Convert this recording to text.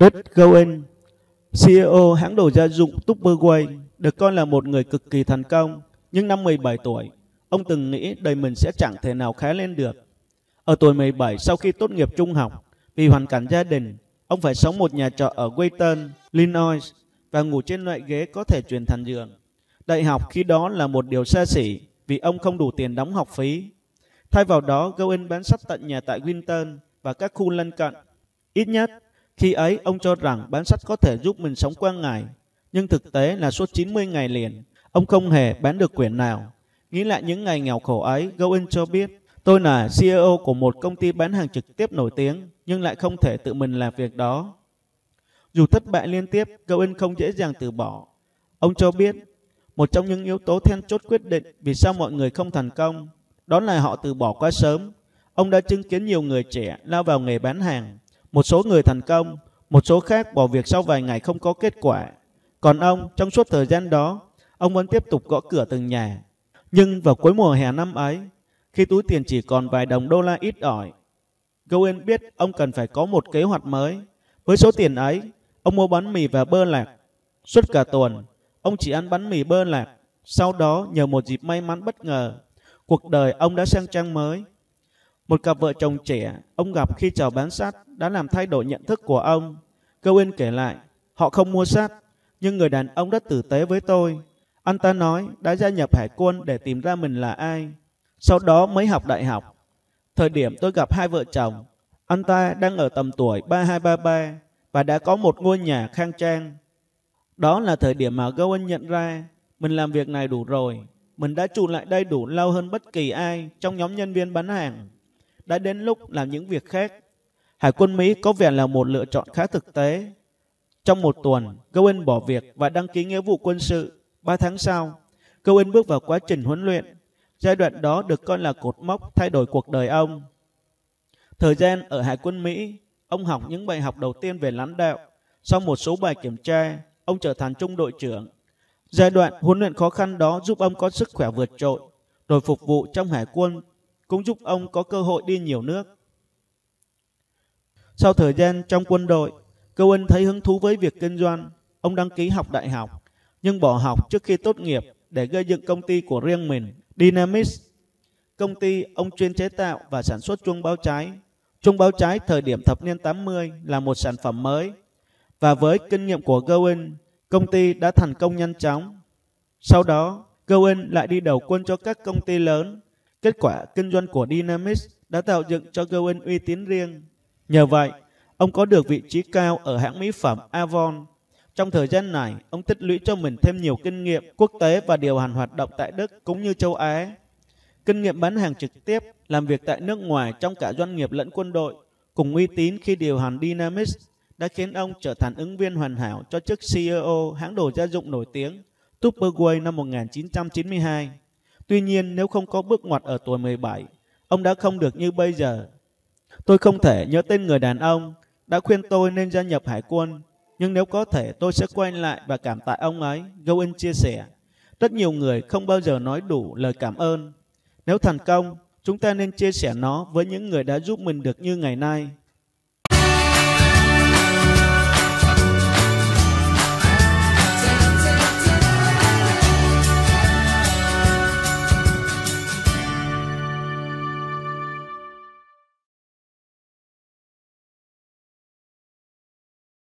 Đất Gowen, CEO hãng đồ gia dụng Tupperware, được coi là một người cực kỳ thành công, nhưng năm 17 tuổi, ông từng nghĩ đời mình sẽ chẳng thể nào khá lên được. Ở tuổi 17, sau khi tốt nghiệp trung học, vì hoàn cảnh gia đình, ông phải sống một nhà trọ ở Wayton, Illinois và ngủ trên loại ghế có thể chuyển thành giường. Đại học khi đó là một điều xa xỉ vì ông không đủ tiền đóng học phí. Thay vào đó, Gowen bán sắt tận nhà tại Winton và các khu lân cận. Ít nhất, khi ấy ông cho rằng bán sắt có thể giúp mình sống qua ngày. Nhưng thực tế là suốt 90 ngày liền, ông không hề bán được quyển nào. Nghĩ lại những ngày nghèo khổ ấy, Gowen cho biết, tôi là CEO của một công ty bán hàng trực tiếp nổi tiếng, nhưng lại không thể tự mình làm việc đó. Dù thất bại liên tiếp, Gowen không dễ dàng từ bỏ. Ông cho biết, một trong những yếu tố then chốt quyết định vì sao mọi người không thành công, đó là họ từ bỏ quá sớm. Ông đã chứng kiến nhiều người trẻ lao vào nghề bán hàng, một số người thành công, một số khác bỏ việc sau vài ngày không có kết quả. Còn ông, trong suốt thời gian đó, ông vẫn tiếp tục gõ cửa từng nhà. Nhưng vào cuối mùa hè năm ấy, khi túi tiền chỉ còn vài đồng đô la ít ỏi, Gowen biết ông cần phải có một kế hoạch mới. Với số tiền ấy, ông mua bánh mì và bơ lạc. Suốt cả tuần, ông chỉ ăn bánh mì bơ lạc. Sau đó, nhờ một dịp may mắn bất ngờ, cuộc đời ông đã sang trang mới. Một cặp vợ chồng trẻ, ông gặp khi chào bán sắt đã làm thay đổi nhận thức của ông. Gowen kể lại, họ không mua sắt, nhưng người đàn ông rất tử tế với tôi. Anh ta nói đã gia nhập hải quân để tìm ra mình là ai. Sau đó mới học đại học. Thời điểm tôi gặp hai vợ chồng, anh ta đang ở tầm tuổi 3233 và đã có một ngôi nhà khang trang. Đó là thời điểm mà Gowen nhận ra mình làm việc này đủ rồi. Mình đã trụ lại đây đủ lâu hơn bất kỳ ai trong nhóm nhân viên bán hàng. Đã đến lúc làm những việc khác. Hải quân Mỹ có vẻ là một lựa chọn khá thực tế. Trong một tuần, Cohen bỏ việc và đăng ký nghĩa vụ quân sự. Ba tháng sau, Cohen bước vào quá trình huấn luyện. Giai đoạn đó được coi là cột mốc thay đổi cuộc đời ông. Thời gian ở Hải quân Mỹ, ông học những bài học đầu tiên về lãnh đạo. Sau một số bài kiểm tra, ông trở thành trung đội trưởng. Giai đoạn huấn luyện khó khăn đó giúp ông có sức khỏe vượt trội. Rồi phục vụ trong hải quân cũng giúp ông có cơ hội đi nhiều nước. Sau thời gian trong quân đội, Cohen thấy hứng thú với việc kinh doanh. Ông đăng ký học đại học, nhưng bỏ học trước khi tốt nghiệp để gây dựng công ty của riêng mình, Dynamics. Công ty ông chuyên chế tạo và sản xuất chuông báo cháy. Chuông báo cháy thời điểm thập niên 80 là một sản phẩm mới. Và với kinh nghiệm của Gowen, công ty đã thành công nhanh chóng. Sau đó, Gowen lại đi đầu quân cho các công ty lớn. Kết quả kinh doanh của Dynamics đã tạo dựng cho Gowen uy tín riêng. Nhờ vậy, ông có được vị trí cao ở hãng mỹ phẩm Avon. Trong thời gian này, ông tích lũy cho mình thêm nhiều kinh nghiệm quốc tế và điều hành hoạt động tại Đức cũng như châu Á. Kinh nghiệm bán hàng trực tiếp, làm việc tại nước ngoài trong cả doanh nghiệp lẫn quân đội, cùng uy tín khi điều hành Dynamics đã khiến ông trở thành ứng viên hoàn hảo cho chức CEO hãng đồ gia dụng nổi tiếng Tupperware năm 1992. Tuy nhiên, nếu không có bước ngoặt ở tuổi 17, ông đã không được như bây giờ. Tôi không thể nhớ tên người đàn ông đã khuyên tôi nên gia nhập hải quân, nhưng nếu có thể tôi sẽ quay lại và cảm tạ ông ấy, Gowen chia sẻ. Rất nhiều người không bao giờ nói đủ lời cảm ơn. Nếu thành công, chúng ta nên chia sẻ nó với những người đã giúp mình được như ngày nay.